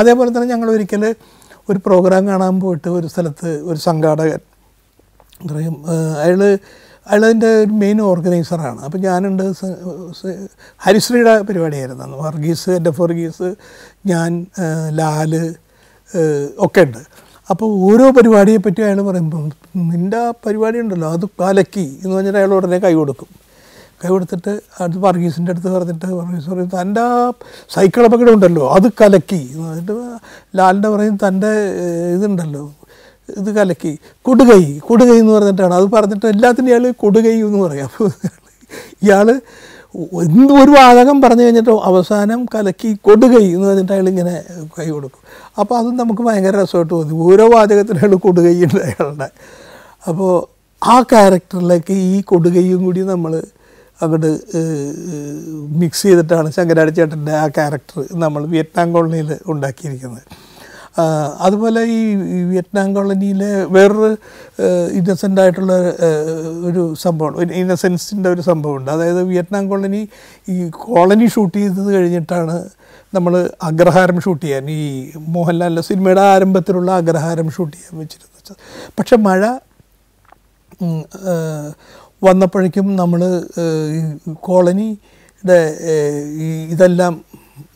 അതേപോലെ തന്നെ ഞങ്ങൾ ഒരിക്കൽ ഒരു പ്രോഗ്രാം കാണാൻ പോയിട്ട് ഒരു സ്ഥലത്ത് ഒരു സംഘാടകൻ പറയും അയാൾ അയാളതിന്റെ ഒരു മെയിൻ ഓർഗനൈസറാണ് അപ്പോൾ ഞാനുണ്ട് ഹരിശ്രീയുടെ പരിപാടിയായിരുന്നു അന്ന്. വർഗീസ് എന്റെ ഫോർഗീസ് ഞാൻ ലാൽ ഒക്കെ ഉണ്ട്. അപ്പോൾ ഓരോ പരിപാടിയെ പറ്റി അയാൾ പറയുമ്പോൾ നിന്റെ ആ പരിപാടി ഉണ്ടല്ലോ അത് കലക്കി എന്ന് പറഞ്ഞിട്ട് അയാൾ ഉടനെ കൈ കൊടുക്കും. കൈ കൊടുത്തിട്ട് അടുത്ത് വർഗീസിന്റെ അടുത്ത് പറഞ്ഞിട്ട് വർഗീസ് പറയും തന്റെ ആ സൈക്കിൾ അപകടം ഉണ്ടല്ലോ അത് കലക്കി. എന്നിട്ട് ലാലിന്റെ പറയും തന്റെ ഇതുണ്ടല്ലോ ഇത് കലക്കി കൊടുകൈ കൊടുകൈ എന്ന് പറഞ്ഞിട്ടാണ്. അത് പറഞ്ഞിട്ട് എല്ലാത്തിനും ഇയാൾ കൊടുകൈ എന്ന് പറയും. അപ്പോൾ ഇയാൾ എന്ത് ഒരു വാചകം പറഞ്ഞു കഴിഞ്ഞിട്ട് അവസാനം കലക്കി കൊടുകൈ എന്ന് പറഞ്ഞിട്ട് അയാൾ ഇങ്ങനെ കൈ കൊടുക്കും. അപ്പോൾ അതും നമുക്ക് ഭയങ്കര രസമായിട്ട് തോന്നി. ഓരോ വാചകത്തിനും അയാൾ കൊടുകൈ ഉണ്ട് അയാളുടെ. അപ്പോൾ ആ ക്യാരക്ടറിലേക്ക് ഈ കൊടുകയും കൂടി നമ്മൾ അങ്ങോട്ട് മിക്സ് ചെയ്തിട്ടാണ് ശങ്കരാടി ചേട്ടന്റെ ആ ക്യാരക്ടർ നമ്മൾ വിയറ്റ്നാം കോളനിയിൽ ഉണ്ടാക്കിയിരിക്കുന്നത്. അതുപോലെ ഈ വിയറ്റ്നാം കോളനിയിലെ വേറൊരു ഇന്നസെന്റ് ആയിട്ടുള്ള ഒരു സംഭവം ഇന്നസെൻസിന്റെ ഒരു സംഭവമുണ്ട്. അതായത് വിയറ്റ്നാം കോളനി ഈ കോളനി ഷൂട്ട് ചെയ്തത് കഴിഞ്ഞിട്ടാണ് നമ്മൾ അഗ്രഹാരം ഷൂട്ട് ചെയ്യാൻ ഈ മോഹൻലാലിന്റെ സിനിമയുടെ ആരംഭത്തിലുള്ള അഗ്രഹാരം ഷൂട്ട് ചെയ്യാൻ വെച്ചിരുന്നത്. പക്ഷെ മഴ വന്നപ്പോഴേക്കും നമ്മൾ കോളനിയുടെ ഇതെല്ലാം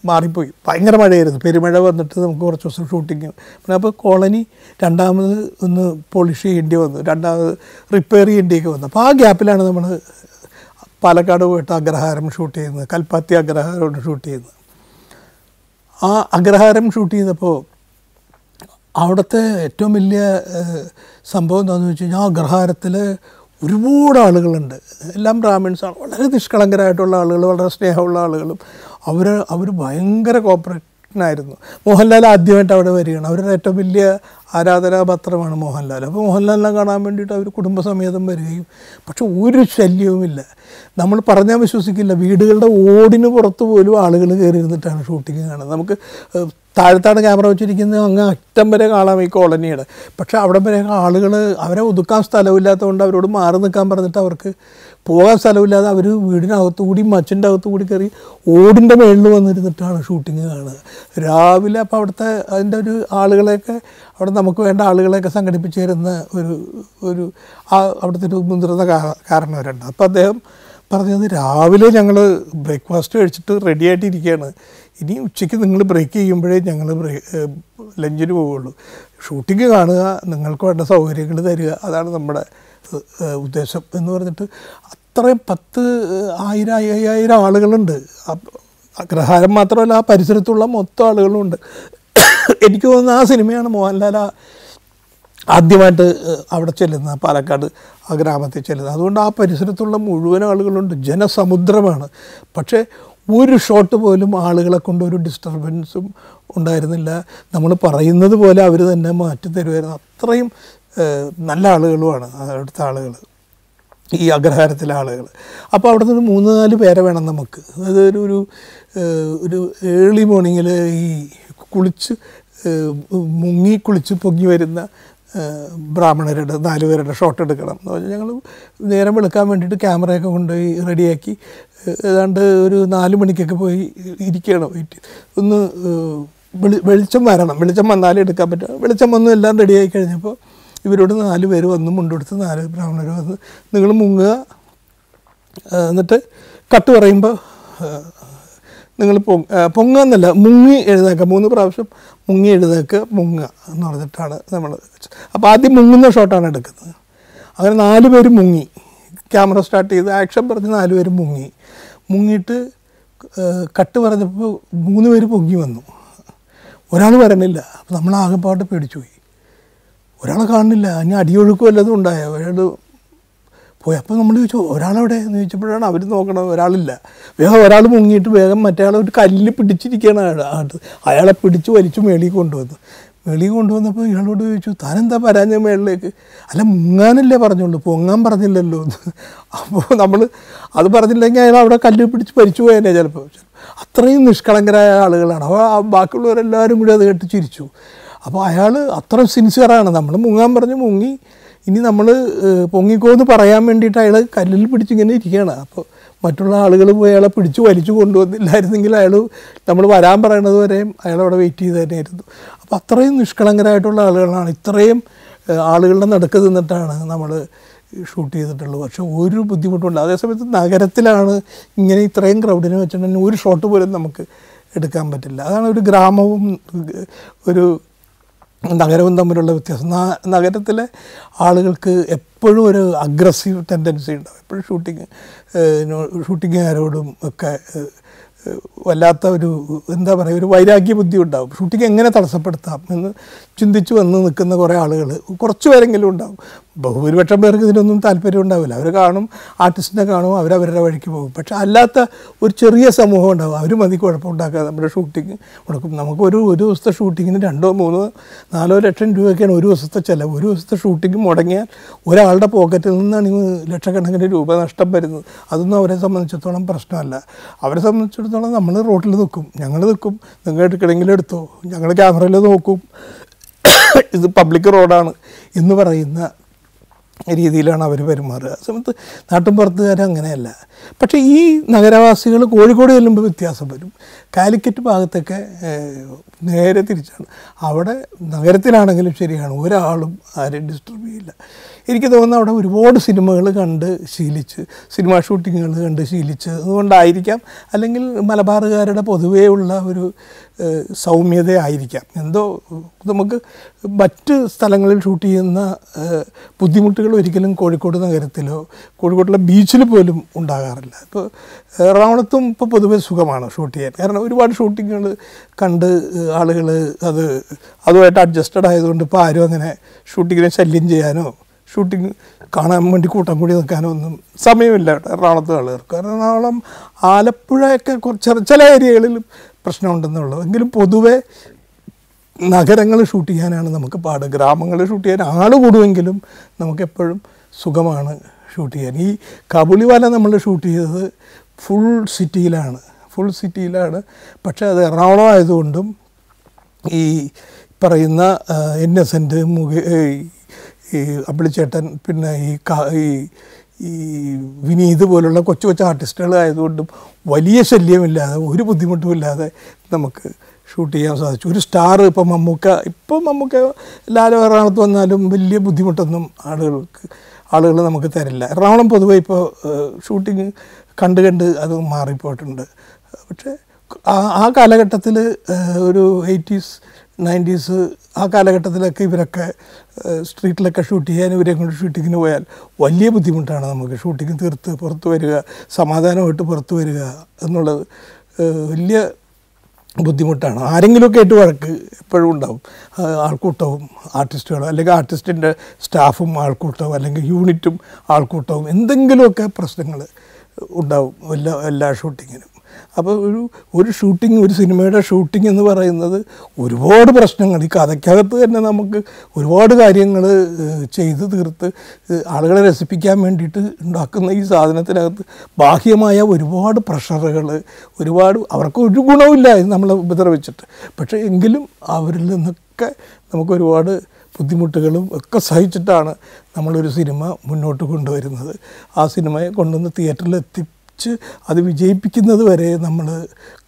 മാറിപ്പോയി. ഭയങ്കര മഴയായിരുന്നു. പെരുമഴ വന്നിട്ട് നമുക്ക് കുറച്ച് ദിവസം ഷൂട്ടിങ് പിന്നെ അപ്പോൾ കോളനി രണ്ടാമത് ഒന്ന് പോളിഷ് ചെയ്യേണ്ടി വന്നു. രണ്ടാമത് റിപ്പയർ ചെയ്യേണ്ടിയൊക്കെ വന്നു. അപ്പോൾ ആ ഗ്യാപ്പിലാണ് നമ്മൾ പാലക്കാട് പോയിട്ട് അഗ്രഹാരം ഷൂട്ട് ചെയ്യുന്നത്. കൽപ്പാത്തി അഗ്രഹാരം ഷൂട്ട് ചെയ്യുന്നത്. ആ അഗ്രഹാരം ഷൂട്ട് ചെയ്തപ്പോൾ അവിടുത്തെ ഏറ്റവും വലിയ സംഭവം എന്താണെന്ന് വെച്ച് കഴിഞ്ഞാൽ ആ ഗ്രഹാരത്തിൽ ഒരുപാട് ആളുകളുണ്ട്. എല്ലാം ബ്രാഹ്മിൺസാണ് വളരെ നിഷ്കളങ്കരായിട്ടുള്ള ആളുകൾ വളരെ സ്നേഹമുള്ള ആളുകളും. അവർ അവർ ഭയങ്കര കോപ്പറേഷനായിരുന്നു മോഹൻലാൽ ആദ്യമായിട്ട് അവിടെ വരികയാണ്. അവരുടെ ഏറ്റവും വലിയ ആരാധനാപത്രമാണ് മോഹൻലാൽ. അപ്പോൾ മോഹൻലാലിനെ കാണാൻ വേണ്ടിയിട്ട് അവർ കുടുംബസമേതം വരികയും. പക്ഷെ ഒരു ശല്യവുമില്ല. നമ്മൾ പറഞ്ഞാൽ വിശ്വസിക്കില്ല. വീടുകളുടെ ഓടിന് പുറത്ത് പോലും ആളുകൾ കയറി ഇരുന്നിട്ടാണ് ഷൂട്ടിങ് കാണുന്നത്. നമുക്ക് താഴത്താണ് ക്യാമറ വെച്ചിരിക്കുന്നത്. അങ്ങ് അറ്റം വരെ കാണാം ഈ കോളനിയുടെ. പക്ഷേ അവിടെ വരെ ആളുകൾ അവരെ ഒതുക്കാൻ സ്ഥലമില്ലാത്തതുകൊണ്ട് അവരോട് മാറി നിൽക്കാൻ പറഞ്ഞിട്ട് അവർക്ക് പോകാൻ സ്ഥലമില്ലാതെ അവർ വീടിനകത്തു കൂടി മച്ചിന്റെ അകത്തു കൂടി കയറി ഓടിന്റെ മേളിൽ വന്നിരുന്നിട്ടാണ് ഷൂട്ടിങ് കാണുക. രാവിലെ അപ്പോൾ അവിടുത്തെ അതിന്റെ ഒരു ആളുകളെയൊക്കെ അവിടെ നമുക്ക് വേണ്ട ആളുകളെയൊക്കെ സംഘടിപ്പിച്ച് തരുന്ന ഒരു ഒരു ആ അവിടുത്തെ ഒരു മുതിർന്ന കാരണവരുണ്ട്. അപ്പോൾ അദ്ദേഹം പറഞ്ഞത് രാവിലെ ഞങ്ങൾ ബ്രേക്ക്ഫാസ്റ്റ് കഴിച്ചിട്ട് റെഡി ആയിട്ടിരിക്കുകയാണ്. ഇനി ഉച്ചയ്ക്ക് നിങ്ങൾ ബ്രേക്ക് ചെയ്യുമ്പോഴേ ഞങ്ങൾ ലഞ്ചിന് പോവുള്ളൂ ഷൂട്ടിങ് കാണുക നിങ്ങൾക്ക് വേണ്ട സൗകര്യങ്ങൾ തരിക അതാണ് നമ്മുടെ ഉദ്ദേശം എന്ന് പറഞ്ഞിട്ട് അത്രയും പത്ത് ആയിരം അയ്യായിരം ആളുകളുണ്ട്. അഗ്രഹാരം മാത്രമല്ല ആ പരിസരത്തുള്ള മൊത്തം ആളുകളുമുണ്ട്. എനിക്ക് തോന്നുന്നു ആ സിനിമയാണ് മോഹൻലാൽ ആദ്യമായിട്ട് അവിടെ ചെല്ലുന്നത് പാലക്കാട് ആ ഗ്രാമത്തിൽ ചെല്ലുന്നത്. അതുകൊണ്ട് ആ പരിസരത്തുള്ള മുഴുവൻ ആളുകളുണ്ട്. ജനസമുദ്രമാണ്. പക്ഷേ ഒരു ഷോട്ട് പോലും ആളുകളെ കൊണ്ട് ഒരു ഡിസ്റ്റർബൻസും ഉണ്ടായിരുന്നില്ല. നമ്മൾ പറയുന്നത് പോലെ അവർ തന്നെ മാറ്റി തരുമായിരുന്നു അത്രയും നല്ല ആളുകളുമാണ് അവിടുത്തെ ആളുകൾ. ഈ അഗ്രഹാരത്തിലെ ആളുകൾ. അപ്പോൾ അവിടെ ഒരു മൂന്ന് നാല് പേരെ വേണം നമുക്ക്. അതായത് ഒരു ഒരു ഏർലി മോർണിംഗിൽ ഈ കുളിച്ച് മുങ്ങി കുളിച്ച് പൊങ്ങി വരുന്ന ബ്രാഹ്മണരുടെ നാല് പേരുടെ ഷോട്ട് എടുക്കണം എന്ന് പറഞ്ഞാൽ ഞങ്ങൾ നേരം വെളുക്കാൻ വേണ്ടിയിട്ട് ക്യാമറയൊക്കെ കൊണ്ടുപോയി റെഡിയാക്കി. ഏതാണ്ട് ഒരു നാല് മണിക്കൊക്കെ പോയി ഇരിക്കുകയാണ് വെയിറ്റ് ഒന്ന് വെളി വെളിച്ചം വരണം. വെളിച്ചം വന്നാലേ എടുക്കാൻ പറ്റും. വെളിച്ചം വന്നു എല്ലാം റെഡിയായി കഴിഞ്ഞപ്പോൾ ഇവരോട് നാല് പേര് വന്ന് മുണ്ടെടുത്ത് നാല് ബ്രാഹ്മണർ വന്ന് നിങ്ങൾ മുങ്ങുക. എന്നിട്ട് കട്ട് പറയുമ്പോൾ നിങ്ങൾ പൊങ് പൊങ്ങുക എന്നല്ല മുങ്ങി എഴുതാക്കുക മൂന്ന് പ്രാവശ്യം മുങ്ങി എഴുതാക്കുക മുങ്ങ എന്ന് പറഞ്ഞിട്ടാണ് നമ്മൾ അപ്പോൾ ആദ്യം മുങ്ങുന്ന ഷോട്ടാണ് എടുക്കുന്നത്. അങ്ങനെ നാല് പേര് മുങ്ങി. ക്യാമറ സ്റ്റാർട്ട് ചെയ്ത് ആക്ഷൻ പറഞ്ഞ് നാല് പേര് മുങ്ങി. മുങ്ങിയിട്ട് കട്ട് പറഞ്ഞപ്പോൾ മൂന്ന് പേര് പൊങ്ങി വന്നു. ഒരാൾ വരണില്ല. അപ്പോൾ നമ്മൾ ആകെപ്പാട്ട് പേടിച്ചു പോയി ഒരാളെ കാണുന്നില്ല. ഇനി അടിയൊഴുക്കും വല്ലതും ഉണ്ടായോ? ഒരാൾ പോയി. അപ്പോൾ നമ്മൾ ചോദിച്ചു ഒരാളവിടെ? എന്ന് ചോദിച്ചപ്പോഴാണ് അവർ നോക്കണത് ഒരാളില്ല. വേഗം ഒരാൾ മുങ്ങിയിട്ട് വേഗം മറ്റേ ഒരു കല്ലിൽ പിടിച്ചിരിക്കുകയാണ് അയാൾ അയാളെ പിടിച്ച് വലിച്ചു മേളിൽ കൊണ്ടുവന്നു. മേളി കൊണ്ടുവന്നപ്പോൾ ഇയാളോട് ചോദിച്ചു താനെന്താ പറയാഞ്ഞ മേളിലേക്ക്? അല്ല മുങ്ങാനല്ലേ പറഞ്ഞുള്ളൂ. പൊങ്ങാൻ പറഞ്ഞില്ലല്ലോ. എന്ന് അപ്പോൾ നമ്മൾ അത് പറഞ്ഞില്ലെങ്കിൽ അയാൾ അവിടെ കല്ല് പിടിച്ച് പരിച്ചു പോയേനെ ചിലപ്പോൾ അത്രയും നിഷ്കളങ്കരായ ആളുകളാണ്. അപ്പോൾ ബാക്കിയുള്ളവരെല്ലാവരും കൂടി അത് കേട്ട് ചിരിച്ചു. അപ്പോൾ അയാൾ അത്ര സിൻസിയറാണ് നമ്മൾ മുങ്ങാൻ പറഞ്ഞ് മുങ്ങി. ഇനി നമ്മൾ പൊങ്ങിക്കോ എന്ന് പറയാൻ വേണ്ടിയിട്ട് അയാൾ കല്ലിൽ പിടിച്ചിങ്ങനെ ഇരിക്കുകയാണ്. അപ്പോൾ മറ്റുള്ള ആളുകൾ പോയി അയാളെ പിടിച്ചു വലിച്ചു കൊണ്ടുവന്നില്ലായിരുന്നെങ്കിൽ അയാൾ നമ്മൾ വരാൻ പറയണത് വരെയും അയാൾ അവിടെ വെയിറ്റ് ചെയ്ത് തന്നെയായിരുന്നു. അപ്പോൾ അത്രയും നിഷ്കളങ്കരായിട്ടുള്ള ആളുകളാണ്. ഇത്രയും ആളുകളുടെ നടുക്ക് നിന്നിട്ടാണ് നമ്മൾ ഷൂട്ട് ചെയ്തിട്ടുള്ളത്. പക്ഷെ ഒരു ബുദ്ധിമുട്ടുണ്ട് അതേസമയത്ത് നഗരത്തിലാണ് ഇങ്ങനെ ഇത്രയും ക്രൗഡിനെ വെച്ചിട്ടുണ്ടെങ്കിൽ ഒരു ഷോട്ട് പോലും നമുക്ക് എടുക്കാൻ പറ്റില്ല. അതാണ് ഒരു ഗ്രാമവും ഒരു നഗരവും തമ്മിലുള്ള വ്യത്യാസം. നഗരത്തിലെ ആളുകൾക്ക് എപ്പോഴും ഒരു അഗ്രസീവ് ടെൻഡൻസി ഉണ്ടാവും. എപ്പോഴും ഷൂട്ടിങ് ഷൂട്ടിങ്ങുകാരോടും ഒക്കെ വല്ലാത്ത ഒരു എന്താ പറയുക ഒരു വൈരാഗ്യ ബുദ്ധി ഉണ്ടാവും. ഷൂട്ടിംഗ് എങ്ങനെ തടസ്സപ്പെടുത്താം എന്ന് ചിന്തിച്ചു വന്ന് നിൽക്കുന്ന കുറേ ആളുകൾ കുറച്ച് പേരെങ്കിലും ഉണ്ടാവും. ബഹുഭൂരിപക്ഷം പേർക്ക് ഇതിനൊന്നും താല്പര്യം ഉണ്ടാവില്ല. അവർ കാണും ആർട്ടിസ്റ്റിനെ കാണും അവരവരുടെ വഴിക്ക് പോകും. പക്ഷെ അല്ലാത്ത ഒരു ചെറിയ സമൂഹം ഉണ്ടാവും. അവർ മതി കുഴപ്പമുണ്ടാക്കാതെ നമ്മുടെ ഷൂട്ടിങ് കൊടുക്കും നമുക്കൊരു ഒരു ദിവസത്തെ ഷൂട്ടിങ്ങിന് രണ്ടോ മൂന്നോ നാലോ ലക്ഷം രൂപയൊക്കെയാണ് ഒരു ദിവസത്തെ ചിലവ്. ഒരു ദിവസത്തെ ഷൂട്ടിങ് മുടങ്ങിയാൽ ഒരാളുടെ പോക്കറ്റിൽ നിന്നാണ് ലക്ഷക്കണക്കിന് രൂപ നഷ്ടം വരുന്നത്. അതൊന്നും അവരെ സംബന്ധിച്ചിടത്തോളം പ്രശ്നമല്ല. അവരെ സംബന്ധിച്ചിടത്തോളം നമ്മൾ റോട്ടിൽ നിൽക്കും. ഞങ്ങൾ നിൽക്കും. നിങ്ങൾ എടുക്കണമെങ്കിൽ എടുത്തോ. ഞങ്ങൾ ക്യാമറയിൽ നോക്കും. ഇത് പബ്ലിക് റോഡാണ് എന്ന് പറയുന്ന രീതിയിലാണ് അവർ പെരുമാറുക. ആ സമയത്ത് നാട്ടും പുറത്തുകാർ അങ്ങനെയല്ല. പക്ഷേ ഈ നഗരവാസികൾ കോഴിക്കോട് ചെല്ലുമ്പോൾ വ്യത്യാസം വരും. കാലിക്കറ്റ് ഭാഗത്തൊക്കെ നേരെ തിരിച്ചാണ്. അവിടെ നഗരത്തിലാണെങ്കിലും ശരിയാണ്. ഒരാളും ആരെയും ഡിസ്റ്റർബ് ചെയ്യില്ല. എനിക്ക് തോന്നുന്നു അവിടെ ഒരുപാട് സിനിമകൾ കണ്ട് ശീലിച്ച് സിനിമാ ഷൂട്ടിങ്ങുകൾ കണ്ട് ശീലിച്ച് അതുകൊണ്ടായിരിക്കാം അല്ലെങ്കിൽ മലബാറുകാരുടെ പൊതുവേ ഉള്ള ഒരു സൗമ്യത ആയിരിക്കാം. എന്തോ നമുക്ക് മറ്റ് സ്ഥലങ്ങളിൽ ഷൂട്ട് ചെയ്യുന്ന ബുദ്ധിമുട്ടുകൾ ഒരിക്കലും കോഴിക്കോട് നഗരത്തിലോ കോഴിക്കോട്ടിലെ ബീച്ചിൽ പോലും ഉണ്ടാകാറില്ല. ഇപ്പോൾ എറണാകുളത്തും ഇപ്പോൾ പൊതുവെ സുഖമാണ് ഷൂട്ട് ചെയ്യാൻ. കാരണം ഒരുപാട് ഷൂട്ടിങ്ങുകൾ കണ്ട് ആളുകൾ അത് അതുമായിട്ട് അഡ്ജസ്റ്റഡ് ആയതുകൊണ്ട് ഇപ്പോൾ ആരും അങ്ങനെ ഷൂട്ടിങ്ങിനെ ശല്യം ചെയ്യാനോ ഷൂട്ടിങ് കാണാൻ വേണ്ടി കൂട്ടം കൂടി നിൽക്കാനോ ഒന്നും സമയമില്ല. എറണാകുളത്ത് ആളുകൾക്ക് കാരണം എറണാകുളം ആലപ്പുഴയൊക്കെ കുറച്ച് ചില ഏരിയകളിൽ പ്രശ്നമുണ്ടെന്നുള്ളൂ. എങ്കിലും പൊതുവെ നഗരങ്ങൾ ഷൂട്ട് ചെയ്യാനാണ് നമുക്ക് പാട്. ഗ്രാമങ്ങൾ ഷൂട്ട് ചെയ്യാൻ ആൾ കൂടുമെങ്കിലും നമുക്കെപ്പോഴും സുഖമാണ് ഷൂട്ട് ചെയ്യാൻ. ഈ കബുളിവാല നമ്മൾ ഷൂട്ട് ചെയ്തത് ഫുൾ സിറ്റിയിലാണ് ഫുൾ സിറ്റിയിലാണ് പക്ഷേ അത് എറണാകുളം ആയതുകൊണ്ടും ഈ പറയുന്ന ഇന്നസെന്റ് മുഖ ഈ അമ്പിളിച്ചേട്ടൻ പിന്നെ ഈ ഈ ഈ വിനീത് പോലുള്ള കൊച്ചു കൊച്ചു ആർട്ടിസ്റ്റുകൾ ആയതുകൊണ്ടും വലിയ ശല്യമില്ലാതെ ഒരു ബുദ്ധിമുട്ടുമില്ലാതെ നമുക്ക് ഷൂട്ട് ചെയ്യാൻ സാധിച്ചു. ഒരു സ്റ്റാർ ഇപ്പം മമ്മൂക്ക ഇപ്പം മമ്മൂക്ക ലാലോ എറണാകുളത്ത് വന്നാലും വലിയ ബുദ്ധിമുട്ടൊന്നും ആളുകൾക്ക് ആളുകൾ നമുക്ക് തരില്ല. എറണാകുളം പൊതുവെ ഇപ്പോൾ ഷൂട്ടിങ് കണ്ട് കണ്ട് അത് മാറിപ്പോയിട്ടുണ്ട്. പക്ഷേ ആ കാലഘട്ടത്തിൽ ഒരു എയ്റ്റീസ് നയന്റീസ് ആ കാലഘട്ടത്തിലൊക്കെ ഇവരൊക്കെ സ്ട്രീറ്റിലൊക്കെ ഷൂട്ട് ചെയ്യാൻ ഇവരെ കൊണ്ട് ഷൂട്ടിങ്ങിന് പോയാൽ വലിയ ബുദ്ധിമുട്ടാണ് നമുക്ക്. ഷൂട്ടിങ് തീർത്ത് പുറത്ത് വരിക സമാധാനമായിട്ട് പുറത്ത് വരിക എന്നുള്ളത് വലിയ ബുദ്ധിമുട്ടാണ്. ആരെങ്കിലുമൊക്കെ ആയിട്ട് വഴക്ക് എപ്പോഴും ഉണ്ടാവും. ആൾക്കൂട്ടവും ആർട്ടിസ്റ്റുകളും അല്ലെങ്കിൽ ആർട്ടിസ്റ്റിന്റെ സ്റ്റാഫും ആൾക്കൂട്ടവും അല്ലെങ്കിൽ യൂണിറ്റും ആൾക്കൂട്ടവും എന്തെങ്കിലുമൊക്കെ പ്രശ്നങ്ങൾ ഉണ്ടാവും എല്ലാ എല്ലാ ഷൂട്ടിങ്ങിനും. അപ്പോൾ ഒരു ഒരു ഷൂട്ടിംഗ് ഒരു സിനിമയുടെ ഷൂട്ടിംഗ് എന്ന് പറയുന്നത് ഒരുപാട് പ്രശ്നങ്ങൾ. ഈ കഥയ്ക്കകത്ത് തന്നെ നമുക്ക് ഒരുപാട് കാര്യങ്ങൾ ചെയ്ത് തീർത്ത് ആളുകളെ രസിപ്പിക്കാൻ വേണ്ടിയിട്ട് ഉണ്ടാക്കുന്ന ഈ സാധനത്തിനകത്ത് ബാഹ്യമായ ഒരുപാട് പ്രഷറുകൾ ഒരുപാട് അവർക്ക് ഒരു ഗുണവുമില്ല നമ്മൾ ഉപദ്രവിച്ചിട്ട്. പക്ഷേ എങ്കിലും അവരിൽ നിന്നൊക്കെ നമുക്ക് ഒരുപാട് ബുദ്ധിമുട്ടുകളും ഒക്കെ സഹിച്ചിട്ടാണ് നമ്മളൊരു സിനിമ മുന്നോട്ട് കൊണ്ടുവരുന്നത്. ആ സിനിമയെ കൊണ്ടുവന്ന് തിയേറ്ററിൽ എത്തിച്ച് അത് വിജയിപ്പിക്കുന്നത് വരെ നമ്മൾ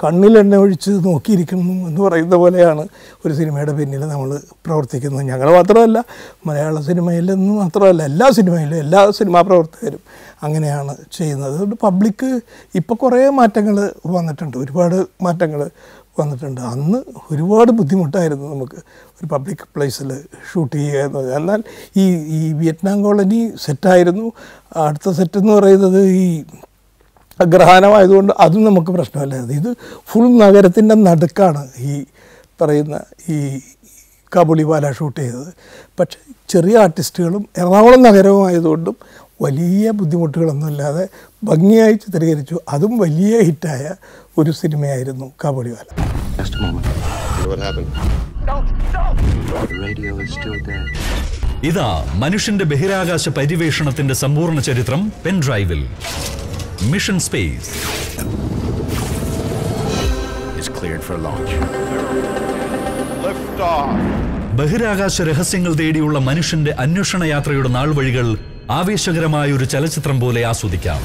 കണ്ണിലെണ്ണ ഒഴിച്ച് നോക്കിയിരിക്കുന്നു എന്ന് പറയുന്ന പോലെയാണ് ഒരു സിനിമയുടെ പിന്നിൽ നമ്മൾ പ്രവർത്തിക്കുന്നത്. ഞങ്ങൾ മാത്രമല്ല മലയാള സിനിമയിൽ നിന്ന് മാത്രമല്ല എല്ലാ സിനിമയിലും എല്ലാ സിനിമാ പ്രവർത്തകരും അങ്ങനെയാണ് ചെയ്യുന്നത്. അതുകൊണ്ട് പബ്ലിക്ക് ഇപ്പോൾ കുറേ മാറ്റങ്ങൾ വന്നിട്ടുണ്ട്. ഒരുപാട് മാറ്റങ്ങൾ വന്നിട്ടുണ്ട്. അന്ന് ഒരുപാട് ബുദ്ധിമുട്ടായിരുന്നു നമുക്ക് ഒരു പബ്ലിക് പ്ലേസിൽ ഷൂട്ട് ചെയ്യുക എന്നത്. എന്നാൽ ഈ ഈ വിയറ്റ്നാം കോളനി സെറ്റായിരുന്നു. അടുത്ത സെറ്റ് എന്ന് പറയുന്നത് ഈ ഗ്രഹണമായതുകൊണ്ട് അതും നമുക്ക് പ്രശ്നമല്ലായിരുന്നു ഇത് ഫുൾ നഗരത്തിന്റെ നടുക്കാണ് ഈ പറയുന്ന ഈ കാബുളിവാല ഷൂട്ട് ചെയ്തത്. പക്ഷേ ചെറിയ ആർട്ടിസ്റ്റുകളും എറണാകുളം നഗരവും ആയതുകൊണ്ടും വലിയ ബുദ്ധിമുട്ടുകളൊന്നുമില്ലാതെ ഭംഗിയായി ചിത്രീകരിച്ചു. അതും വലിയ ഹിറ്റായ ഒരു സിനിമയായിരുന്നു കാബുളിവാല. ഇതാ മനുഷ്യന്റെ ബഹിരാകാശ പര്യവേഷണത്തിന്റെ സമ്പൂർണ ചരിത്രം പെൻഡ്രൈവിൽ mission space is cleared for launch. ബഹിരാകാശ രഹസ്യങ്ങൾ തേടിയുള്ള മനുഷ്യന്റെ അന്വേഷണ യാത്രയുടെ നാൾവഴികൾ ആവേശകരമായ ഒരു ചലച്ചിത്രം പോലെ ആസ്വദിക്കാം.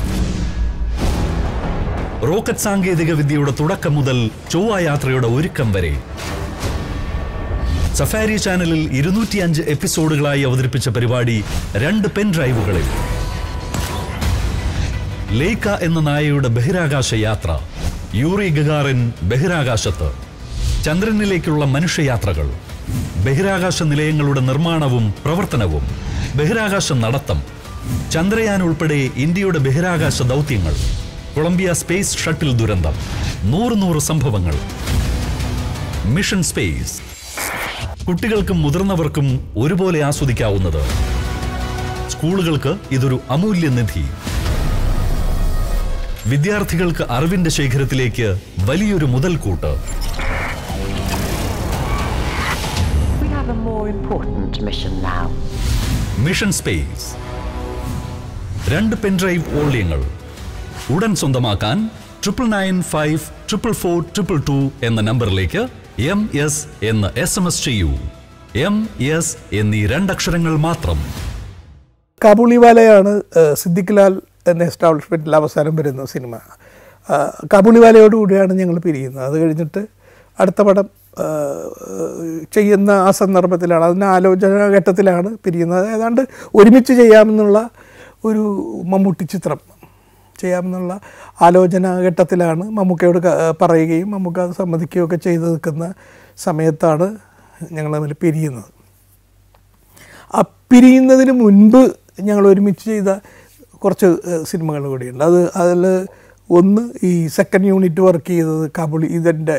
റോക്കറ്റ് സാങ്കേതിക വിദ്യയുടെ തുടക്കം മുതൽ ചൊവ്വ യാത്രയുടെ ഒരുക്കം വരെ. സഫാരി ചാനലിൽ ഇരുന്നൂറ്റിയഞ്ച് എപ്പിസോഡുകളായി അവതരിപ്പിച്ച പരിപാടി രണ്ട് പെൻ ഡ്രൈവുകളിൽ. ലേക്ക എന്ന നായയുടെ ബഹിരാകാശ യാത്ര. യൂറി ഗഗാറിൻ ബഹിരാകാശത്ത്. ചന്ദ്രനിലേക്കുള്ള മനുഷ്യയാത്രകൾ. ബഹിരാകാശ നിലയങ്ങളുടെ നിർമ്മാണവും പ്രവർത്തനവും. ബഹിരാകാശ നടത്തം. ചന്ദ്രയാൻ ഉൾപ്പെടെ ഇന്ത്യയുടെ ബഹിരാകാശ ദൗത്യങ്ങൾ. കൊളംബിയ സ്പേസ് ഷട്ടിൽ ദുരന്തം. നൂറ് നൂറ് സംഭവങ്ങൾ. Mission space. കുട്ടികൾക്കും മുതിർന്നവർക്കും ഒരുപോലെ ആസ്വദിക്കാവുന്നത്. സ്കൂളുകൾക്ക് ഇതൊരു അമൂല്യ നിധി. വിദ്യാർത്ഥികൾക്ക് അറിവിന്റെ ശേഖരത്തിലേക്ക് വലിയൊരു മുതൽക്കൂട്ട്. We have a more important mission now. Mission space രണ്ട് പെൻഡ്രൈവ് വോള്യങ്ങൾ. ഉടൻ സ്വന്തമാക്കാൻ triple nine five triple four triple two എന്ന നമ്പറിലേക്ക് എം എസ് എന്ന് എസ് എം എസ് ചെയ്യൂ. എം എസ് എന്നീ രണ്ടക്ഷരങ്ങൾ മാത്രം. കാബൂളിവാലയാണ് സിദ്ദിഖ് ലാൽ എന്ന എസ്റ്റാബ്ലിഷ്മെന്റിൽ അവസാനം വരുന്ന സിനിമ കാബൂളിവാലയോടുകൂടിയാണ് ഞങ്ങൾ പിരിയുന്നത്. അത് കഴിഞ്ഞിട്ട് അടുത്ത പടം ചെയ്യുന്ന ആ സന്ദർഭത്തിലാണ് അതിന്റെ ആലോചന ഘട്ടത്തിലാണ് പിരിയുന്നത്. ഏതാണ്ട് ഒരുമിച്ച് ചെയ്യാമെന്നുള്ള ഒരു മമ്മൂട്ടി ചിത്രം ചെയ്യാമെന്നുള്ള ആലോചന ഘട്ടത്തിലാണ് മമ്മൂക്കയോട് പറയുകയും മമ്മൂക്ക അത് സമ്മതിക്കുകയൊക്കെ ചെയ്ത് നിൽക്കുന്ന സമയത്താണ് ഞങ്ങൾ തമ്മിൽ പിരിയുന്നത്. ആ പിരിയുന്നതിന് മുൻപ് ഞങ്ങൾ ഒരുമിച്ച് ചെയ്ത കുറച്ച് സിനിമകൾ കൂടിയുണ്ട് അത് അതിൽ ഒന്ന് ഈ സെക്കൻഡ് യൂണിറ്റ് വർക്ക് ചെയ്തത് കബളി ഇതിന്റെ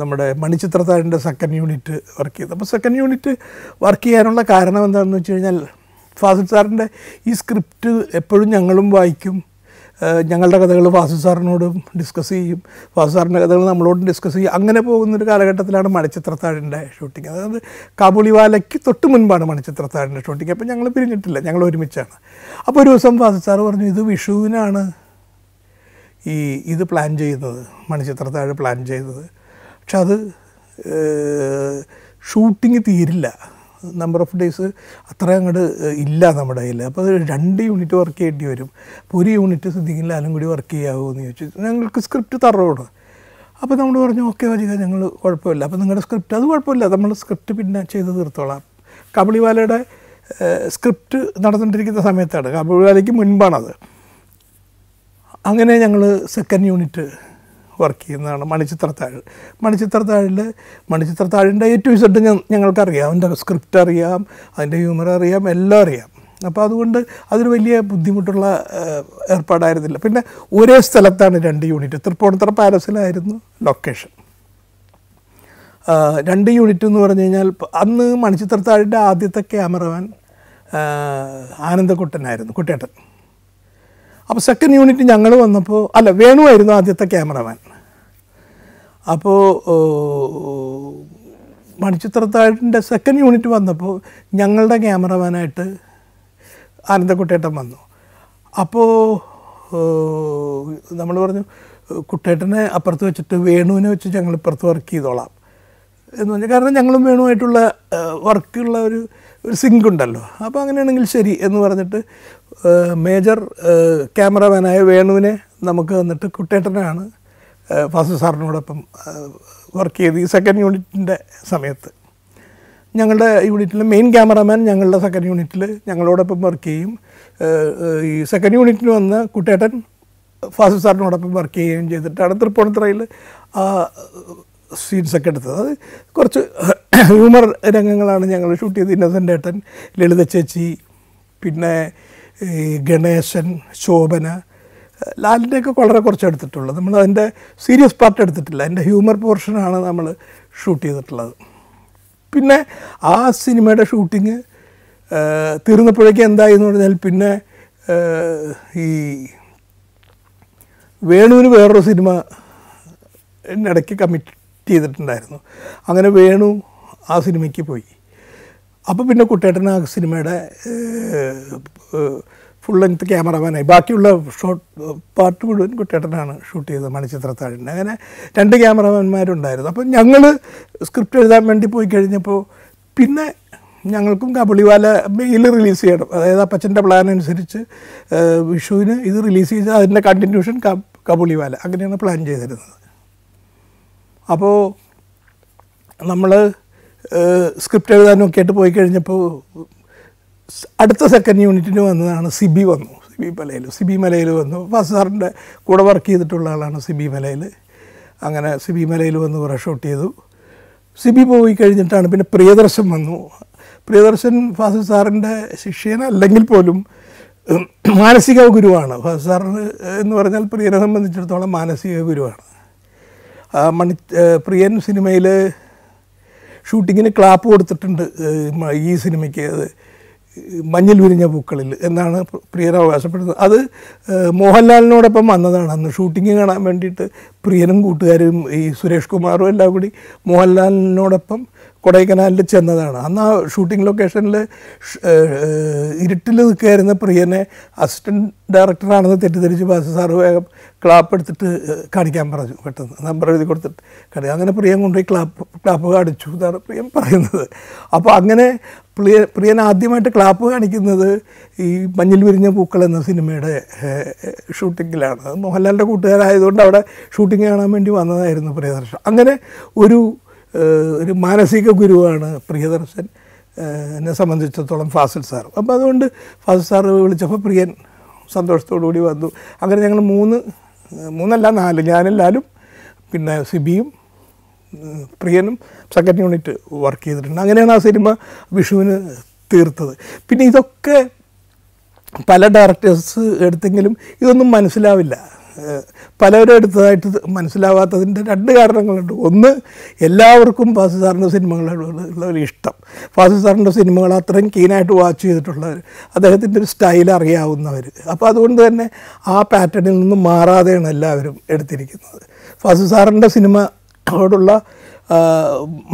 നമ്മുടെ മണിച്ചിത്രത്താഴിന്റെ സെക്കൻഡ് യൂണിറ്റ് വർക്ക് ചെയ്തത്. അപ്പോൾ സെക്കൻഡ് യൂണിറ്റ് വർക്ക് ചെയ്യാനുള്ള കാരണം എന്താണെന്ന് വെച്ച് കഴിഞ്ഞാൽ ഫാസിൽ സാറിന്റെ ഈ സ്ക്രിപ്റ്റ് എപ്പോഴും ഞങ്ങളും വായിക്കും. ഞങ്ങളുടെ കഥകൾ വാസു സാറിനോടും ഡിസ്കസ് ചെയ്യും. വാസു സാറിന്റെ കഥകൾ നമ്മളോടും ഡിസ്കസ് ചെയ്യും. അങ്ങനെ പോകുന്നൊരു കാലഘട്ടത്തിലാണ് മണിച്ചിത്രത്താഴിന്റെ ഷൂട്ടിങ് അതായത് കാബൂളിവാലയ്ക്ക് തൊട്ട് മുൻപാണ് മണിച്ചിത്രത്താഴിന്റെ ഷൂട്ടിങ് അപ്പോൾ ഞങ്ങൾ പിരിഞ്ഞിട്ടില്ല. ഞങ്ങൾ ഒരുമിച്ചാണ്. അപ്പോൾ ഒരു ദിവസം വാസു സാറ് പറഞ്ഞു ഇത് വിഷുവിനാണ്. ഈ ഇത് പ്ലാൻ ചെയ്യുന്നത്. മണിച്ചിത്രത്താഴ് പ്ലാൻ ചെയ്തത്. പക്ഷെ അത് ഷൂട്ടിങ് തീരില്ല. നമ്പർ ഓഫ് ഡേയ്സ് അത്ര അങ്ങോട്ട് ഇല്ല നമ്മുടെ കയ്യിൽ അപ്പോൾ അത് രണ്ട് യൂണിറ്റ് വർക്ക് ചെയ്യേണ്ടി വരും. അപ്പോൾ ഒരു യൂണിറ്റ് സിദ്ധിക്കില്ല ആലും കൂടി വർക്ക് ചെയ്യാമോ എന്ന് ചോദിച്ചു. ഞങ്ങൾക്ക് സ്ക്രിപ്റ്റ് തറവാണ് അപ്പോൾ നമ്മൾ പറഞ്ഞു ഓക്കെ വരിക ഞങ്ങൾ കുഴപ്പമില്ല. അപ്പോൾ നിങ്ങളുടെ സ്ക്രിപ്റ്റ് അത് കുഴപ്പമില്ല. നമ്മൾ സ്ക്രിപ്റ്റ് പിന്നെ ചെയ്ത് തീർത്തോളാം. കബളിവാലയുടെ സ്ക്രിപ്റ്റ് നടന്നുകൊണ്ടിരിക്കുന്ന സമയത്താണ്. കബളിവാലയ്ക്ക് മുൻപാണത്. അങ്ങനെ ഞങ്ങൾ സെക്കൻഡ് യൂണിറ്റ് വർക്ക് ചെയ്യുന്നതാണ് മണിച്ചിത്രത്താഴ് മണിച്ചിത്രത്താഴിൽ മണിച്ചിത്രത്താഴിന്റെ എ ടു ഇസഡ് ഞങ്ങൾക്കറിയാം. അതിന്റെ സ്ക്രിപ്റ്റ് അറിയാം അതിന്റെ ഹ്യൂമർ അറിയാം എല്ലാം അറിയാം. അപ്പോൾ അതുകൊണ്ട് അതൊരു വലിയ ബുദ്ധിമുട്ടുള്ള ഏർപ്പാടായിരുന്നില്ല. പിന്നെ ഒരേ സ്ഥലത്താണ് രണ്ട് യൂണിറ്റ്. തൃപ്പൂണിത്തറ പാലസിലായിരുന്നു ലൊക്കേഷൻ രണ്ട് യൂണിറ്റ് എന്ന് പറഞ്ഞു കഴിഞ്ഞാൽ അന്ന് മണിച്ചിത്രത്താഴിന്റെ ആദ്യത്തെ ക്യാമറമാൻ ആനന്ദക്കുട്ടനായിരുന്നു കുട്ടേട്ടൻ അപ്പോൾ സെക്കൻഡ് യൂണിറ്റ് ഞങ്ങൾ വന്നപ്പോൾ അല്ല വേണുവായിരുന്നു ആദ്യത്തെ ക്യാമറമാൻ. അപ്പോൾ മണിച്ചിത്രത്താഴിന്റെ സെക്കൻഡ് യൂണിറ്റ് വന്നപ്പോൾ ഞങ്ങളുടെ ക്യാമറമാനായിട്ട് ആനന്ദക്കുട്ടേട്ടൻ വന്നു. അപ്പോൾ നമ്മൾ പറഞ്ഞു കുട്ടേട്ടനെ അപ്പുറത്ത് വെച്ചിട്ട് വേണുവിനെ വെച്ച് ഞങ്ങൾ ഇപ്പുറത്ത് വർക്ക് ചെയ്തോളാം എന്ന് പറഞ്ഞാൽ കാരണം ഞങ്ങളും വേണുമായിട്ടുള്ള വർക്കുള്ള ഒരു ഒരു സിങ്ക് ഉണ്ടല്ലോ. അപ്പോൾ അങ്ങനെയാണെങ്കിൽ ശരി എന്ന് പറഞ്ഞിട്ട് മേജർ ക്യാമറമാനായ വേണുവിനെ നമുക്ക് വന്നിട്ട് കുട്ടേട്ടനാണ് ഫാസു സാറിനോടൊപ്പം വർക്ക് ചെയ്ത് ഈ സെക്കൻഡ് യൂണിറ്റിന്റെ സമയത്ത്. ഞങ്ങളുടെ യൂണിറ്റിൽ മെയിൻ ക്യാമറാമാൻ ഞങ്ങളുടെ സെക്കൻഡ് യൂണിറ്റിൽ ഞങ്ങളോടൊപ്പം വർക്ക് ചെയ്യും. ഈ സെക്കൻഡ് യൂണിറ്റിന് വന്ന കുട്ടേട്ടൻ ഫാസു സാറിനോടൊപ്പം വർക്ക് ചെയ്യുകയും ചെയ്തിട്ടാണ് തൃപ്പൂണിത്തറയിൽ ആ സീൻസൊക്കെ എടുത്തത്. അത് കുറച്ച് ഹ്യൂമർ രംഗങ്ങളാണ് ഞങ്ങൾ ഷൂട്ട് ചെയ്തത് ഇന്നസെന്റ് ഏട്ടൻ ലളിത ചേച്ചി പിന്നെ ഗണേശൻ ശോഭന ലാലിന്റെയൊക്കെ വളരെ കുറച്ച് എടുത്തിട്ടുള്ളത്. നമ്മൾ അതിന്റെ സീരിയസ് പാർട്ട് എടുത്തിട്ടില്ല. അതിന്റെ ഹ്യൂമർ പോർഷനാണ് നമ്മൾ ഷൂട്ട് ചെയ്തിട്ടുള്ളത്. പിന്നെ ആ സിനിമയുടെ ഷൂട്ടിങ് തീർന്നപ്പോഴേക്കും എന്തായി എന്ന് പറഞ്ഞാൽ പിന്നെ ഈ വേണുവിന് വേറൊരു സിനിമ ഇടയ്ക്ക് കമ്മിറ്റ് ചെയ്തിട്ടുണ്ടായിരുന്നു. അങ്ങനെ വേണു ആ സിനിമയ്ക്ക് പോയി. അപ്പോൾ പിന്നെ കുട്ടേട്ടൻ ആ സിനിമയുടെ ഫുൾ ലെങ്ത് ക്യാമറമാനായി ബാക്കിയുള്ള ഷോട്ട് പാർട്ട് മുഴുവൻ കുട്ടേട്ടനാണ് ഷൂട്ട് ചെയ്തത് മണിച്ചിത്രത്താഴിന്റെ അങ്ങനെ രണ്ട് ക്യാമറമാന്മാരുണ്ടായിരുന്നു അപ്പം ഞങ്ങൾ സ്ക്രിപ്റ്റ് എഴുതാൻ വേണ്ടി പോയി കഴിഞ്ഞപ്പോൾ പിന്നെ ഞങ്ങൾക്കും കബളിവാല മെയിൽ റിലീസ് ചെയ്യണം. അതായത് അപ്പച്ചന്റെ പ്ലാൻ അനുസരിച്ച് വിഷുവിന് ഇത് റിലീസ് ചെയ്ത് അതിന്റെ കണ്ടിന്യൂഷൻ കബളിവാല. അങ്ങനെയാണ് പ്ലാൻ ചെയ്തിരുന്നത്. അപ്പോൾ നമ്മൾ സ്ക്രിപ്റ്റ് എഴുതാനൊക്കെ ആയിട്ട് പോയി കഴിഞ്ഞപ്പോൾ അടുത്ത സെക്കൻഡ് യൂണിറ്റിന് വന്നതാണ് സിബി വന്നു. സിബി മലയിൽ സിബി മലയിൽ വന്നു. ഫാസ് സാറിന്റെ കൂടെ വർക്ക് ചെയ്തിട്ടുള്ള ആളാണ് സിബി മലയിൽ അങ്ങനെ സിബി മലയിൽ വന്ന് കുറേ ഷൂട്ട് ചെയ്തു. സിബി പോയി കഴിഞ്ഞിട്ടാണ് പിന്നെ പ്രിയദർശൻ വന്നു. പ്രിയദർശൻ ഫാസിൽ സാറിന്റെ ശിഷ്യനല്ലെങ്കിൽ പോലും മാനസിക ഗുരുവാണ്. ഫാസിൽ സാറിന് എന്ന് പറഞ്ഞാൽ പ്രിയനെ സംബന്ധിച്ചിടത്തോളം മാനസിക ഗുരുവാണ്. മണി പ്രിയൻ സിനിമയിൽ ഷൂട്ടിങ്ങിന് ക്ലാപ്പ് കൊടുത്തിട്ടുണ്ട്. ഈ സിനിമയ്ക്ക്. അത് മഞ്ഞിൽ വിരിഞ്ഞ പൂക്കളിൽ എന്നാണ് പ്രിയർ അവകാശപ്പെടുന്നത്. അത് മോഹൻലാലിനോടൊപ്പം വന്നതാണ്. അന്ന് ഷൂട്ടിങ് കാണാൻ വേണ്ടിയിട്ട് പ്രിയനും കൂട്ടുകാരും ഈ സുരേഷ് കുമാറും എല്ലാം കൂടി മോഹൻലാലിനോടൊപ്പം കൊടൈക്കനാലിൽ ചെന്നതാണ്. അന്ന് ആ ഷൂട്ടിംഗ് ലൊക്കേഷനിൽ ഇരുട്ടിൽ നിൽക്കുകയായിരുന്ന പ്രിയനെ അസിസ്റ്റന്റ് ഡയറക്ടറാണെന്ന് തെറ്റിദ്ധരിച്ച് ബാസു സാറ് വേഗം ക്ലാപ്പ് എടുത്തിട്ട് കാണിക്കാൻ പറഞ്ഞു. പെട്ടെന്ന് നമ്പർ എഴുതി കൊടുത്തിട്ട് കാണിക്കും അങ്ങനെ പ്രിയൻ കൊണ്ടുപോയി ക്ലാപ്പ് ക്ലാപ്പ് കാണിച്ചു എന്നാണ് പ്രിയൻ പറയുന്നത്. അപ്പോൾ അങ്ങനെ പ്രിയ പ്രിയൻ ആദ്യമായിട്ട് ക്ലാപ്പ് കാണിക്കുന്നത് ഈ മഞ്ഞിൽ വിരിഞ്ഞ പൂക്കൾ എന്ന സിനിമയുടെ ഷൂട്ടിങ്ങിലാണ്. മോഹൻലാലിന്റെ കൂട്ടുകാരായതുകൊണ്ട് അവിടെ ഷൂട്ടിംഗ് കാണാൻ വേണ്ടി വന്നതായിരുന്നു പ്രിയദർശൻ. അങ്ങനെ ഒരു ഒരു മാനസിക ഗുരുവാണ് പ്രിയദർശൻ. എന്നെ സംബന്ധിച്ചിടത്തോളം ഫാസിൽ സാർ. അപ്പോൾ അതുകൊണ്ട് ഫാസിൽ സാർ വിളിച്ചപ്പോൾ പ്രിയൻ സന്തോഷത്തോടു കൂടി വന്നു. അങ്ങനെ ഞങ്ങൾ മൂന്ന് മൂന്നല്ല നാല് ഞാനെല്ലാവരും പിന്നെ സിബിയും പ്രിയനും സെക്കൻഡ് യൂണിറ്റ് വർക്ക് ചെയ്തിട്ടുണ്ട്. അങ്ങനെയാണ് ആ സിനിമ വിഷുവിന് തീർത്തത്. പിന്നെ ഇതൊക്കെ പല ഡയറക്ടേഴ്സ് എടുത്തെങ്കിലും ഇതൊന്നും മനസ്സിലാവില്ല. പലരും എടുത്തതായിട്ട് മനസ്സിലാവാത്തതിന്റെ രണ്ട് കാരണങ്ങളുണ്ട്. ഒന്ന് എല്ലാവർക്കും ഫാസി സാറിന്റെ സിനിമകളോടുള്ള ഒരു ഇഷ്ടം. ഫാസി സാറിന്റെ സിനിമകൾ അത്രയും കീനായിട്ട് വാച്ച് ചെയ്തിട്ടുള്ളവർ അദ്ദേഹത്തിന്റെ ഒരു സ്റ്റൈൽ അറിയാവുന്നവർ അപ്പോൾ അതുകൊണ്ട് തന്നെ ആ പാറ്റേണിൽ നിന്ന് മാറാതെയാണ് എല്ലാവരും എടുത്തിരിക്കുന്നത്. ഫാസി സാറിന്റെ സിനിമയോടുള്ള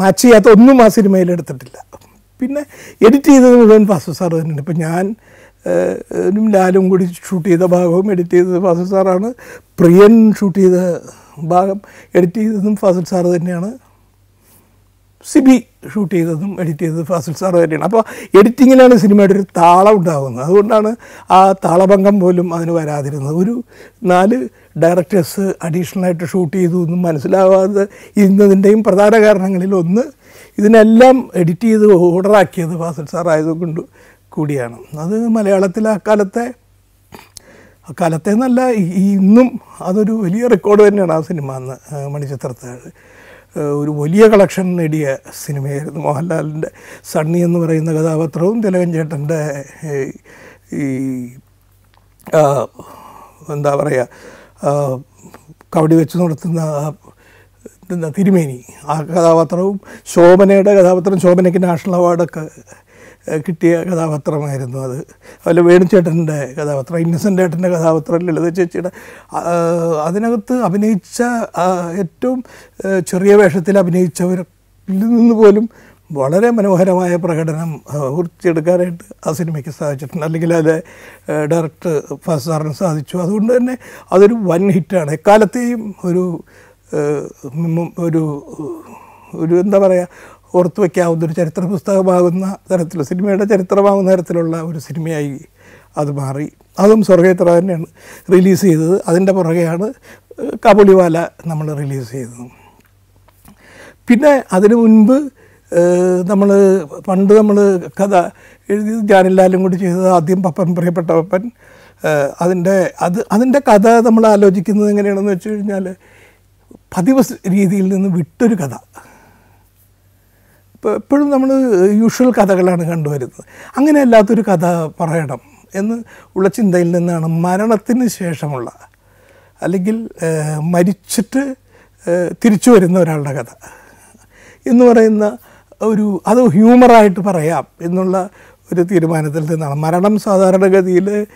മാച്ച് ചെയ്യാത്ത ഒന്നും ആ സിനിമയിൽ എടുത്തിട്ടില്ല. പിന്നെ എഡിറ്റ് ചെയ്തത് മുഴുവൻ ഫാസു സാർ തന്നെയാണ്. ഇപ്പം ഞാൻ ലാലും കൂടി ഷൂട്ട് ചെയ്ത ഭാഗവും എഡിറ്റ് ചെയ്തത് ഫാസിൽ സാറാണ്. പ്രിയൻ ഷൂട്ട് ചെയ്ത ഭാഗം എഡിറ്റ് ചെയ്തതും ഫാസിൽ സാറ് തന്നെയാണ്. സിബി ഷൂട്ട് ചെയ്തതും എഡിറ്റ് ചെയ്തത് ഫാസിൽ സാർ തന്നെയാണ്. അപ്പോൾ എഡിറ്റിങ്ങിലാണ് സിനിമയുടെ ഒരു താളം ഉണ്ടാകുന്നത് അതുകൊണ്ടാണ് ആ താളഭംഗം പോലും അതിന് വരാതിരുന്നത്. ഒരു നാല് ഡയറക്ടേഴ്സ് അഡീഷണലായിട്ട് ഷൂട്ട് ചെയ്തു എന്നും മനസ്സിലാവാതെ ഇരുന്നതിന്റെയും പ്രധാന കാരണങ്ങളിൽ ഒന്ന് ഇതിനെല്ലാം എഡിറ്റ് ചെയ്ത് ഓർഡറാക്കിയത് ഫാസിൽ സാർ ആയതുകൊണ്ട് കൂടിയാണ്. അത് മലയാളത്തിൽ അക്കാലത്തെ അക്കാലത്തെ ഈ ഇന്നും അതൊരു വലിയ റെക്കോർഡ് തന്നെയാണ് ആ സിനിമ അന്ന് മണിച്ചിത്രത്താഴ് ഒരു വലിയ കളക്ഷൻ നേടിയ സിനിമയായിരുന്നു മോഹൻലാലിന്റെ സണ്ണി എന്ന് പറയുന്ന കഥാപാത്രവും തിലകൻ ചേട്ടന്റെ ഈ എന്താ പറയുക കവടി വെച്ച് നടത്തുന്ന എന്താ തിരുമേനി ആ കഥാപാത്രവും ശോഭനയുടെ കഥാപാത്രം ശോഭനയ്ക്ക് നാഷണൽ അവാർഡൊക്കെ കിട്ടിയ കഥാപാത്രമായിരുന്നു അത്. അതുപോലെ വേണുചേട്ടന്റെ കഥാപാത്രം ഇന്നസെന്റ് ഏട്ടന്റെ കഥാപാത്രം ലളിത ചേച്ചിയുടെ. അതിനകത്ത് അഭിനയിച്ച ഏറ്റവും ചെറിയ വേഷത്തിൽ അഭിനയിച്ചവരിൽ നിന്ന് പോലും വളരെ മനോഹരമായ പ്രകടനം പൂർത്തിയെടുക്കാനായിട്ട് ആ സിനിമയ്ക്ക് സാധിച്ചിട്ടുണ്ട്. അല്ലെങ്കിൽ അത് ഡയറക്ടർ ഫാസാറിന് സാറിന് സാധിച്ചു. അതുകൊണ്ട് തന്നെ അതൊരു വൻ ഹിറ്റാണ്. എക്കാലത്തെയും ഒരു ഒരു ഒരു എന്താ പറയുക ഓർത്തു വയ്ക്കാവുന്ന ഒരു ചരിത്ര പുസ്തകമാകുന്ന തരത്തിൽ സിനിമയുടെ ചരിത്രമാകുന്ന തരത്തിലുള്ള ഒരു സിനിമയായി അത് മാറി. അതും സ്വർഗേത്ര തന്നെയാണ് റിലീസ് ചെയ്തത്. അതിന്റെ പുറകെയാണ് കബളിവാല നമ്മൾ റിലീസ് ചെയ്തത്. പിന്നെ അതിനു മുൻപ് നമ്മൾ പണ്ട് നമ്മൾ കഥ എഴുതി ജാനില്ലാലും കൂടി ചെയ്തത് ആദ്യം പപ്പൻ പ്രിയപ്പെട്ട പപ്പൻ. അതിന്റെ അത് അതിന്റെ കഥ നമ്മൾ ആലോചിക്കുന്നത് എങ്ങനെയാണെന്ന് വെച്ച് കഴിഞ്ഞാൽ പതിവ് രീതിയിൽ നിന്ന് വിട്ടൊരു കഥ. എപ്പോഴും നമ്മൾ യൂഷ്വൽ കഥകളാണ് കണ്ടുവരുന്നത്. അങ്ങനെ അല്ലാത്തൊരു കഥ പറയണം എന്ന് ഉള്ള ചിന്തയിൽ നിന്നാണ് മരണത്തിന് ശേഷമുള്ള അല്ലെങ്കിൽ മരിച്ചിട്ട് തിരിച്ചു വരുന്ന ഒരാളുടെ കഥ. എന്ന് പറയുന്ന ഒരു അത് ഹ്യൂമറായിട്ട് പറയാം എന്നുള്ള ഒരു തീരുമാനത്തിൽ നിന്നാണ്. മരണം സാധാരണഗതിയിൽ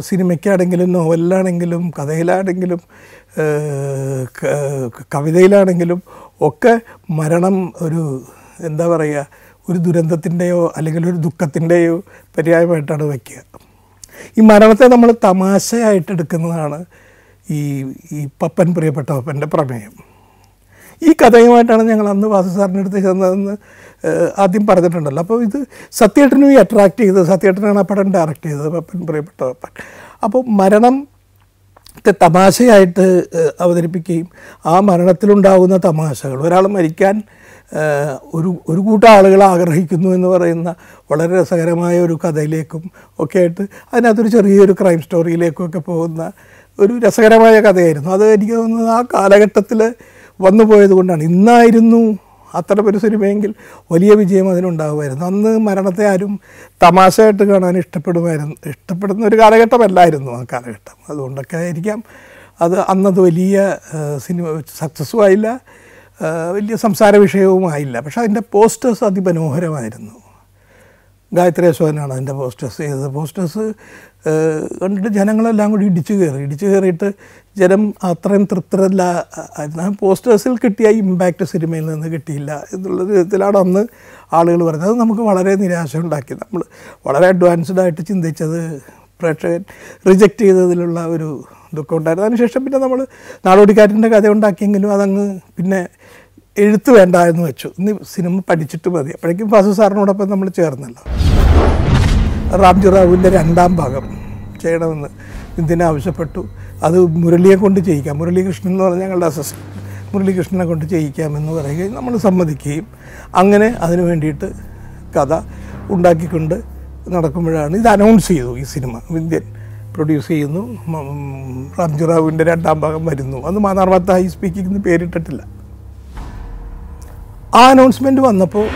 സിനിമയ്ക്കാണെങ്കിലും നോവലിലാണെങ്കിലും കഥയിലാണെങ്കിലും കവിതയിലാണെങ്കിലും ഒക്കെ മരണം ഒരു എന്താ പറയുക ഒരു ദുരന്തത്തിന്റെയോ അല്ലെങ്കിൽ ഒരു ദുഃഖത്തിന്റെയോ പര്യായമായിട്ടാണ് വയ്ക്കുക. ഈ മരണത്തെ നമ്മൾ തമാശയായിട്ട് എടുക്കുന്നതാണ് ഈ ഈ പപ്പൻ പ്രിയപ്പെട്ട പപ്പന്റെ പ്രമേയം. ഈ കഥയുമായിട്ടാണ് ഞങ്ങൾ അന്ന് വാസു സാറിന്റെ അടുത്ത് ചെന്നതെന്ന് ആദ്യം പറഞ്ഞിട്ടുണ്ടല്ലോ. അപ്പോൾ ഇത് സത്യേട്ടനും ഈ അട്രാക്ട് ചെയ്തത് സത്യേട്ടനാണ് ആ പടം ഡയറക്റ്റ് ചെയ്തത് പപ്പൻ പ്രിയപ്പെട്ട പപ്പൻ. അപ്പോൾ മരണം തമാശയായിട്ട് അവതരിപ്പിക്കുകയും ആ മരണത്തിലുണ്ടാകുന്ന തമാശകൾ ഒരാൾ മരിക്കാൻ ഒരു ഒരു കൂട്ടം ആളുകൾ ആഗ്രഹിക്കുന്നു എന്ന് പറയുന്ന വളരെ രസകരമായ ഒരു കഥയിലേക്കും ഒക്കെ ആയിട്ട് അതിനകത്തൊരു ചെറിയൊരു ക്രൈം സ്റ്റോറിയിലേക്കും ഒക്കെ പോകുന്ന ഒരു രസകരമായ കഥയായിരുന്നു. അത് എനിക്ക് തോന്നുന്നത് ആ കാലഘട്ടത്തിൽ വന്നു പോയത് കൊണ്ടാണ്. ഇന്നായിരുന്നു അത്ര ഒരു സിനിമയെങ്കിൽ വലിയ വിജയം അതിനുണ്ടാകുമായിരുന്നു അന്ന് മരണത്തെ ആരും തമാശയായിട്ട് കാണാൻ ഇഷ്ടപ്പെടുമായിരുന്നു. ഇഷ്ടപ്പെടുന്ന ഒരു കാലഘട്ടമല്ലായിരുന്നു ആ കാലഘട്ടം. അതുകൊണ്ടൊക്കെ ആയിരിക്കാം അത് അന്നത് വലിയ സിനിമ സക്സസ്സും ആയില്ല. വലിയ സംസാര വിഷയവുമായില്ല. പക്ഷേ അതിന്റെ പോസ്റ്റേഴ്സ് അതിമനോഹരമായിരുന്നു. ഗായത്രി അശോകനാണ് അതിന്റെ പോസ്റ്റേഴ്സ്. ചെയ്തത് പോസ്റ്റേഴ്സ് കണ്ടിട്ട് ജനങ്ങളെല്ലാം കൂടി ഇടിച്ചു കയറി. ഇടിച്ചു കയറിയിട്ട് ജനം അത്രയും തൃപ്തരല്ല. ആയിരുന്നു പോസ്റ്റേഴ്സിൽ കിട്ടിയ ഇമ്പാക്റ്റ് സിനിമയിൽ നിന്ന് കിട്ടിയില്ല എന്നുള്ള വിധത്തിലാണ് അന്ന് ആളുകൾ പറഞ്ഞത്. അത് നമുക്ക് വളരെ നിരാശ ഉണ്ടാക്കി നമ്മൾ വളരെ അഡ്വാൻസ്ഡ് ആയിട്ട് ചിന്തിച്ചത് പ്രേക്ഷകൻ റിജക്റ്റ് ചെയ്തതിലുള്ള ഒരു ദുഃഖം ഉണ്ടായിരുന്നു. അതിനുശേഷം പിന്നെ നമ്മൾ നാടോടിക്കാറ്റിന്റെ കഥ ഉണ്ടാക്കിയെങ്കിലും അതങ്ങ് പിന്നെ എഴുത്ത് വേണ്ട എന്ന് വെച്ചു. ഇന്ന് സിനിമ പഠിച്ചിട്ട് മതി. അപ്പോഴേക്കും ഫാസു സാറിനോടൊപ്പം നമ്മൾ ചേർന്നല്ലോ. റാംജി റാവുവിന്റെ രണ്ടാം ഭാഗം ചെയ്യണമെന്ന് ഇന്ത്യനെ ആവശ്യപ്പെട്ടു. അത് മുരളിയെ കൊണ്ട് ചെയ്യിക്കാം. മുരളീകൃഷ്ണൻ എന്ന് പറഞ്ഞാൽ ഞങ്ങളുടെ അസിസ്റ്റന്റ് മുരളീകൃഷ്ണനെ കൊണ്ട് ചെയ്യിക്കാമെന്ന് പറയുകയും നമ്മൾ സമ്മതിക്കുകയും അങ്ങനെ അതിനു വേണ്ടിയിട്ട് കഥ ഉണ്ടാക്കിക്കൊണ്ട് നടക്കുമ്പോഴാണ് ഇത് അനൗൺസ് ചെയ്തു ഈ സിനിമ. ഇന്ത്യൻ പ്രൊഡ്യൂസ് ചെയ്യുന്നു. റാംജു റാവുവിന്റെ രണ്ടാം ഭാഗം വരുന്നു. അത് മാനാർമത്ത ഹൈ സ്പീക്കിംഗ് എന്ന് പേരിട്ടിട്ടില്ല. ആ അനൗൺസ്മെന്റ് വന്നപ്പോൾ